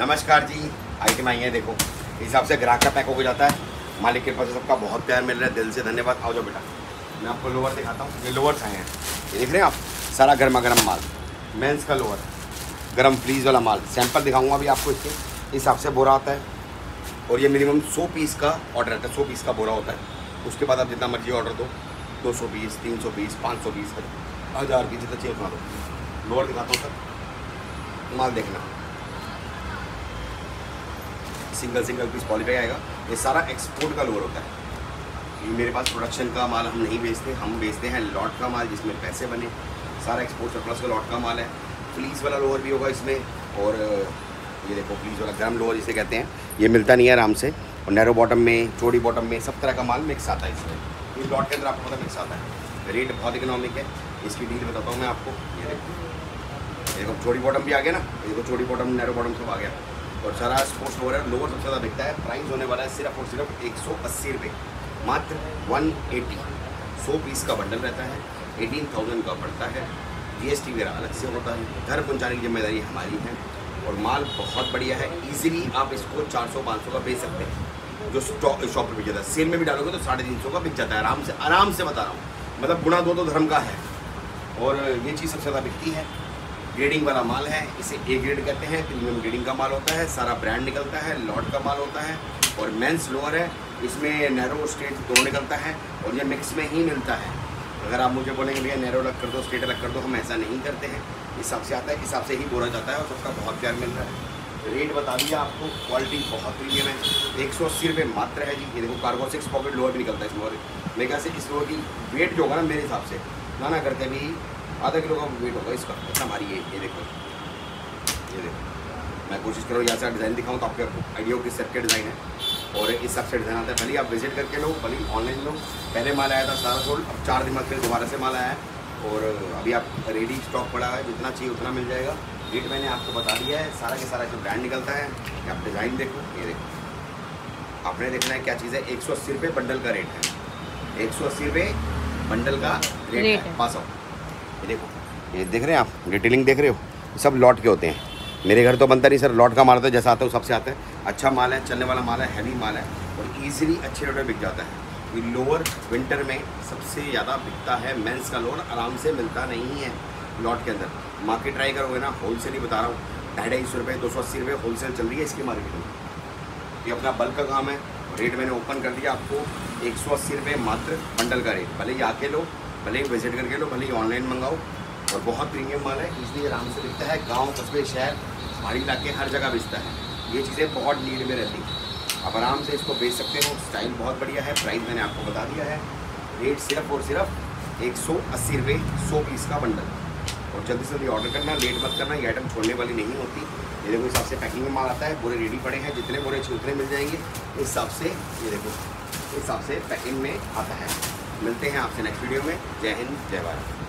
नमस्कार जी, आइटम आई है देखो। इस हिसाब से ग्राहक का पैक हो जाता है। मालिक के पास सबका बहुत प्यार मिल रहा है, दिल से धन्यवाद। आओ जाओ बेटा। मैं आपको लोअर दिखाता हूँ। ये लोअर्स आए हैं। ये देख रहे हैं आप? सारा गर्मा गर्म माल। मेंस का लोअर गर्म फ्लीज वाला माल। सैंपल दिखाऊँगा अभी आपको इसके। इस हिसाब से बोरा आता है। और ये मिनिमम सौ पीस का ऑर्डर रहता है। सौ पीस का बोरा होता है। उसके बाद आप जितना मर्ज़ी ऑर्डर दो। दो सौ पीस तीन सौ पीस पाँच सौ पीस हज़ार पीस जितना चाहिए उतना दो। लोअर दिखाता हूँ सर माल देखना। सिंगल सिंगल पीस पॉलीबैग आएगा। ये सारा एक्सपोर्ट का लोअर होता है। ये मेरे पास प्रोडक्शन का माल हम नहीं बेचते, हम बेचते हैं लॉट का माल जिसमें पैसे बने। सारा एक्सपोर्ट सरप्लस का लॉट का माल है। फ्लीस वाला लोअर भी होगा इसमें और, ये देखो फ्लीस वाला गर्म लोअर जिसे कहते हैं। ये मिलता नहीं है आराम से। और नैरो बॉटम में, चोड़ी बॉटम में, सब तरह का माल मिक्स आता है इसमें। इस लॉट के अंदर आपको पता मिक्स आता है। रेट बहुत इकोनॉमिक है। इसकी डील बताता हूँ मैं आपको। ये देखो। देखो, चोड़ी बॉटम भी आ गया ना। देखो, चोड़ी बॉटम नैरो बॉटम सब आ गया। और सारा स्पोर्ट्स लोअर है। लोअर सबसे ज़्यादा बिकता है। प्राइस होने वाला है सिर्फ़ और सिर्फ़ एक सौ अस्सी रुपये मात्र वन एटी सौ पीस का बंडल रहता है। एटीन थाउज़ेंड का पड़ता है। जीएसटी वगैरह अलग से होता है। घर पहुँचाने की ज़िम्मेदारी हमारी है। और माल बहुत बढ़िया है। इजीली आप इसको 400-500 का बेच सकते हैं। जो शॉप पर बिक जाता है। सेल में भी डालोगे तो साढ़े तीन सौ का बिक जाता है। आराम से आराम से बता रहा हूँ। मतलब गुणा दो तो धर्म का है। और ये चीज़ सबसे ज़्यादा बिकती है। ग्रेडिंग वाला माल है, इसे ए ग्रेड कहते हैं प्रीमियम ग्रेडिंग का माल होता है, सारा ब्रांड निकलता है लॉट का माल होता है, और मेंस लोअर है, इसमें नैरो स्ट्रेट दोनों निकलता है, और ये मिक्स में ही मिलता है। अगर आप मुझे बोलेंगे, भैया नैरो अलग कर दो स्ट्रेट अलग कर दो, हम ऐसा नहीं करते हैं। इस हिसाब से आता है, इस हिसाब से ही बोला जाता है, और सबका बहुत प्यार मिल रहा है। रेट बता दिया आपको क्वालिटी बहुत प्रीमियम है। एक सौ अस्सी रुपये मात्र है जी। ये देखो कार्गो सिक्स पॉकेट लोअर भी निकलता है इसमें, और मेरे ख्याल से इस लोअर की वेट जो होगा ना, मेरे हिसाब से, ना ना करके भी आधा किलो का वेट होगा इसका। इतना हमारी ये ये देखो। ये देखो। मैं कोशिश करूँ यहाँ से डिज़ाइन दिखाऊँ तो आपके आइडिया हो किस सेट का डिज़ाइन है। और इस सबसे डिज़ाइन आता है। भले आप विज़िट करके लो भले ऑनलाइन लो। पहले माल आया था सारा सोल्ड अब चार दिन बाद फिर दोबारा से माल आया है। और अभी आप रेडी स्टॉक पड़ा है जितना चाहिए उतना मिल जाएगा। रेट मैंने आपको बता दिया है सारा के सारा जो ब्रांड निकलता है आप डिज़ाइन देखो ये देखो। आपने देखना है क्या चीज़ है एक सौ अस्सी रुपये बंडल का रेट है। एक सौ अस्सी रुपये बंडल का रेट, रेट है। Pass out. देखो, ये देख रहे हैं आप? डिटेलिंग देख रहे हो? सब लॉट के होते हैं। मेरे घर तो बनता नहीं, सर। लॉट का माल आता है, जैसा आता है, वो सबसे आता है। अच्छा माल है, चलने वाला माल है हैवी माल है, और ईजिली अच्छे रेट में बिक जाता है। लोअर विंटर में सबसे ज़्यादा बिकता है मेंस का लोअर आराम से मिलता नहीं है लॉट के अंदर। मार्केट ट्राई करोगे ना होल सेल ही बता रहा हूँ। ढाई ढाई सौ रुपये दो सौ अस्सी रुपये होल सेल चल रही है इसकी मार्केट में। ये अपना बल्क का काम है। रेट मैंने ओपन कर दिया आपको। एक सौ अस्सी रुपये मात्र बंडल का रेट भले ही आके लो भले ही विज़िट करके लो, भले ही ऑनलाइन मंगाओ, और बहुत प्रीमियम माल है इसलिए आराम से बिकता है। गाँव, कस्बे, शहर, पहाड़ी इलाके हर जगह बेचता है। ये चीज़ें बहुत नीड में रहती हैं। आप आराम से इसको बेच सकते हो। स्टाइल बहुत बढ़िया है। प्राइस मैंने आपको बता दिया है। रेट सिर्फ़ और सिर्फ़ एक सौ अस्सी रुपये सौ पीस का बंडल। और जल्दी से जल्दी ऑर्डर करना लेट मत करना, ये आइटम छोड़ने वाली नहीं होती। ये देखो हिसाब से पैकिंग में माल आता है, पूरे रेडी पड़े हैं, जितने बोरे उतने मिल जाएँगे। इस हिसाब से, ये देखो, इस हिसाब से पैकिंग में आता है। मिलते हैं आपसे नेक्स्ट वीडियो में। जय हिंद जय भारत।